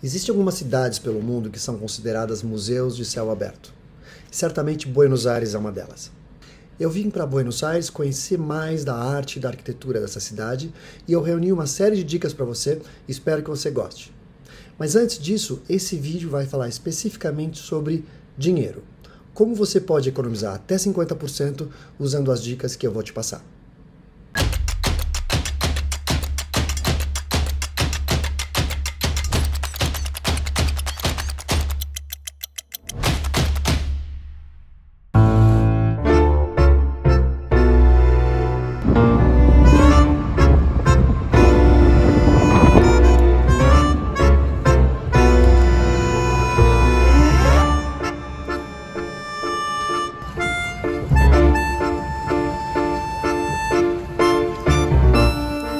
Existem algumas cidades pelo mundo que são consideradas museus de céu aberto. Certamente Buenos Aires é uma delas. Eu vim para Buenos Aires conhecer mais da arte e da arquitetura dessa cidade e eu reuni uma série de dicas para você, espero que você goste. Mas antes disso, esse vídeo vai falar especificamente sobre dinheiro. Como você pode economizar até 50% usando as dicas que eu vou te passar.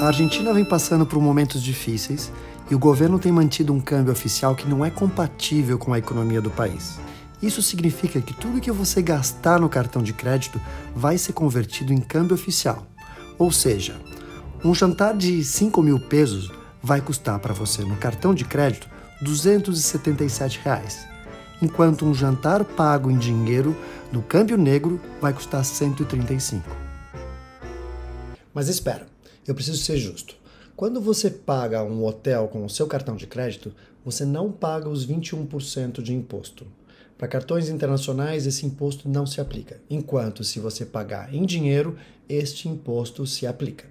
Argentina vem passando por momentos difíceis e o governo tem mantido um câmbio oficial que não é compatível com a economia do país. Isso significa que tudo que você gastar no cartão de crédito vai ser convertido em câmbio oficial. Ou seja, um jantar de 5 mil pesos vai custar para você no cartão de crédito 277 reais, enquanto um jantar pago em dinheiro no câmbio negro vai custar 135. Mas espera, eu preciso ser justo. Quando você paga um hotel com o seu cartão de crédito, você não paga os 21% de imposto. Para cartões internacionais, esse imposto não se aplica, enquanto se você pagar em dinheiro, este imposto se aplica.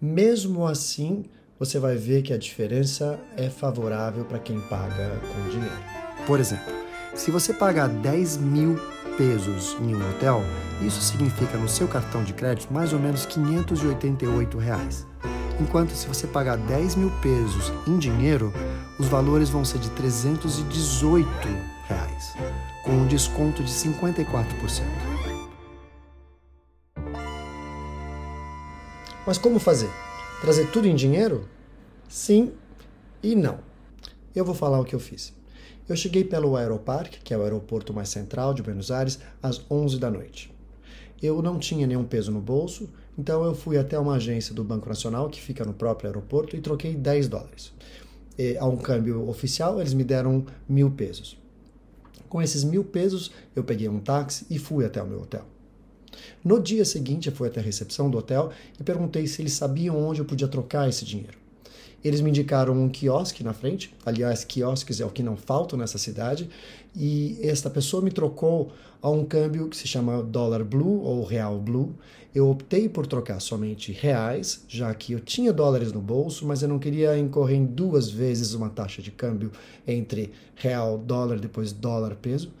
Mesmo assim, você vai ver que a diferença é favorável para quem paga com dinheiro. Por exemplo, se você pagar 10 mil pesos em um hotel, isso significa no seu cartão de crédito mais ou menos 588 reais. Enquanto se você pagar 10 mil pesos em dinheiro, os valores vão ser de 318 reais, com um desconto de 54%. Mas como fazer? Trazer tudo em dinheiro? Sim e não. Eu vou falar o que eu fiz. Eu cheguei pelo Aeroparque, que é o aeroporto mais central de Buenos Aires, às 11 da noite. Eu não tinha nenhum peso no bolso, então eu fui até uma agência do Banco Nacional, que fica no próprio aeroporto, e troquei 10 dólares. E, a um câmbio oficial, eles me deram mil pesos. Com esses mil pesos, eu peguei um táxi e fui até o meu hotel. No dia seguinte, eu fui até a recepção do hotel e perguntei se eles sabiam onde eu podia trocar esse dinheiro. Eles me indicaram um quiosque na frente, aliás, quiosques é o que não falta nessa cidade, e esta pessoa me trocou a um câmbio que se chama dólar blue ou real blue. Eu optei por trocar somente reais, já que eu tinha dólares no bolso, mas eu não queria incorrer em duas vezes uma taxa de câmbio entre real, dólar, depois dólar, peso.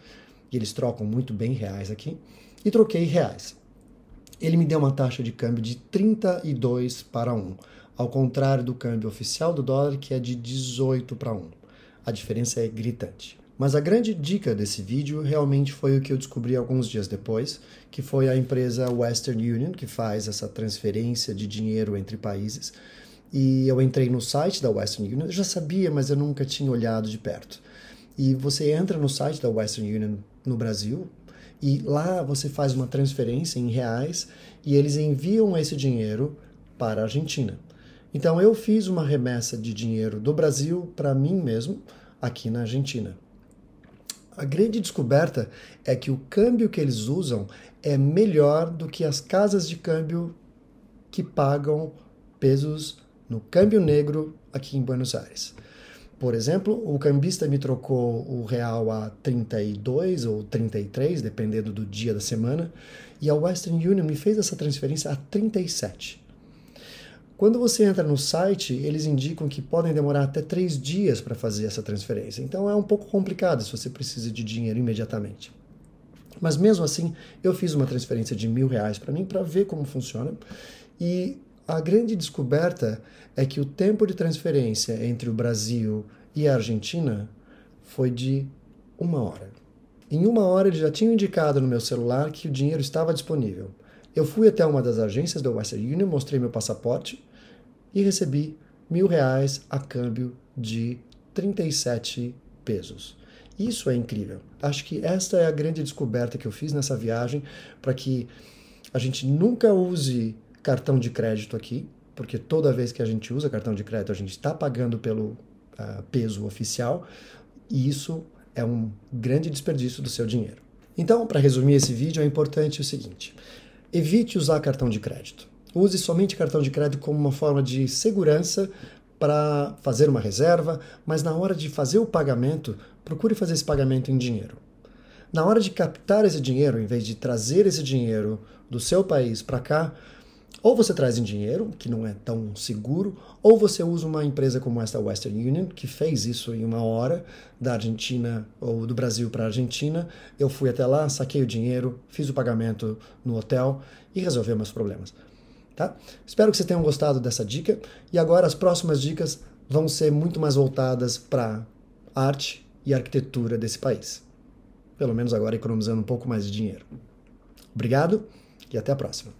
E eles trocam muito bem reais aqui. E troquei reais. Ele me deu uma taxa de câmbio de 32 para 1 ao contrário do câmbio oficial do dólar, que é de 18 para 1. A diferença é gritante. Mas a grande dica desse vídeo realmente foi o que eu descobri alguns dias depois, que foi a empresa Western Union, que faz essa transferência de dinheiro entre países. E eu entrei no site da Western Union, eu já sabia, mas eu nunca tinha olhado de perto. E você entra no site da Western Union no Brasil, e lá você faz uma transferência em reais e eles enviam esse dinheiro para a Argentina. Então eu fiz uma remessa de dinheiro do Brasil para mim mesmo aqui na Argentina. A grande descoberta é que o câmbio que eles usam é melhor do que as casas de câmbio que pagam pesos no câmbio negro aqui em Buenos Aires. Por exemplo, o cambista me trocou o real a 32 ou 33, dependendo do dia da semana, e a Western Union me fez essa transferência a 37. Quando você entra no site, eles indicam que podem demorar até três dias para fazer essa transferência. Então é um pouco complicado se você precisa de dinheiro imediatamente. Mas mesmo assim, eu fiz uma transferência de mil reais para mim para ver como funciona. E a grande descoberta é que o tempo de transferência entre o Brasil e a Argentina foi de uma hora. Em uma hora eles já tinham indicado no meu celular que o dinheiro estava disponível. Eu fui até uma das agências da Western Union, mostrei meu passaporte e recebi mil reais a câmbio de 37 pesos. Isso é incrível. Acho que esta é a grande descoberta que eu fiz nessa viagem para que a gente nunca use cartão de crédito aqui, porque toda vez que a gente usa cartão de crédito a gente está pagando pelo uh, peso oficial, e isso é um grande desperdício do seu dinheiro. Então, para resumir esse vídeo, é importante o seguinte: evite usar cartão de crédito. Use somente cartão de crédito como uma forma de segurança para fazer uma reserva, mas na hora de fazer o pagamento, procure fazer esse pagamento em dinheiro. Na hora de captar esse dinheiro, em vez de trazer esse dinheiro do seu país para cá, ou você traz em dinheiro, que não é tão seguro, ou você usa uma empresa como esta Western Union, que fez isso em uma hora, da Argentina ou do Brasil para a Argentina. Eu fui até lá, saquei o dinheiro, fiz o pagamento no hotel e resolvi meus problemas. Tá? Espero que vocês tenham gostado dessa dica e agora as próximas dicas vão ser muito mais voltadas para arte e arquitetura desse país. Pelo menos agora economizando um pouco mais de dinheiro. Obrigado e até a próxima.